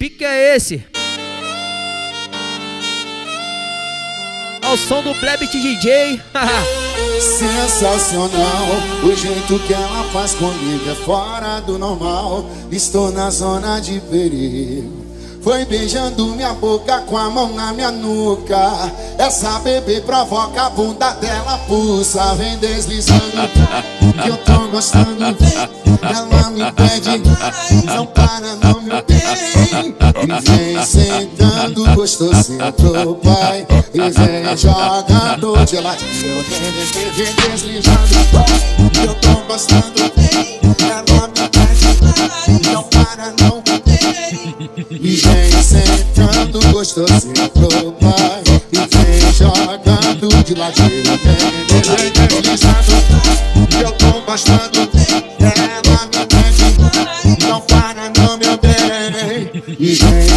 pique é esse? Ao som do Blebit DJ. Sensacional, o jeito que ela faz comigo é fora do normal. Estou na zona de perigo. Foi beijando minha boca com a mão na minha nuca. Essa bebê provoca a bunda dela, pulsa, vem deslizando. Que eu tô gostando, ela me pede, vem sentando gostosinho pro pai. E vem jogando de lado. Vem deslizando, eu tô gostando, ela me pede, não para, não bem. E vem sentando gostosinho pro pai E vem jogando de ladinho Vem, vem deslizando Eu tô gostando Ela me pede Não para não meu bem E vem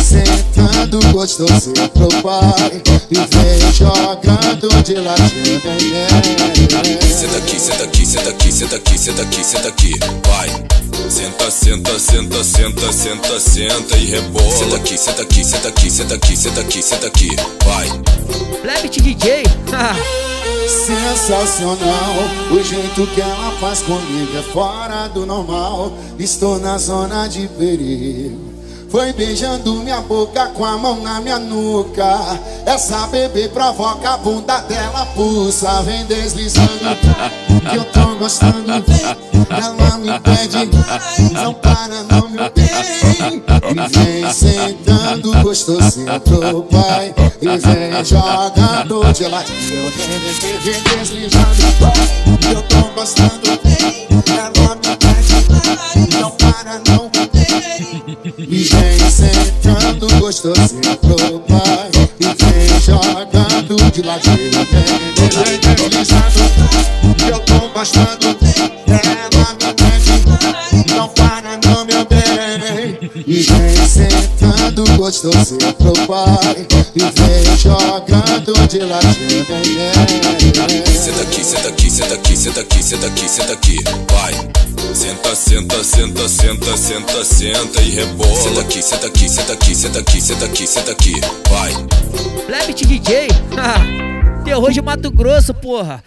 sentando gostosinho pro pai E vem jogando de vem Senta aqui, senta aqui, senta aqui, senta aqui, senta aqui, senta aqui Vai Senta, senta, senta, senta, senta, senta e rebola. Senta aqui, senta aqui, senta aqui, senta aqui, senta aqui, senta aqui. Vai. Blebit DJ. Sensacional, o jeito que ela faz comigo é fora do normal. Estou na zona de perigo. Foi beijando minha boca com a mão na minha nuca. Essa bebê provoca a bunda dela, pulsa, vem deslizando. Que eu tô gostando, ela me pede, não para, não me bem. E vem sentando gostosinho pro pai. E vem jogando de ladinho, vem deslizando. Que eu tô E vem sentando gostosinho pro pai. E vem jogando de ladinho Vem, vem deslizando Eu tô gostando. Ela me pede Não para não meu bem. E vem sentando gostosinho pro pai. E vem jogando de Vem, vem Senta aqui, senta aqui, senta aqui, senta aqui, senta aqui, senta aqui Vai Senta, senta, senta, senta, senta, senta e rebola. Senta aqui, senta aqui, senta aqui, senta aqui, senta aqui, senta aqui. Vai. Blebit DJ. Terror de Mato Grosso, porra.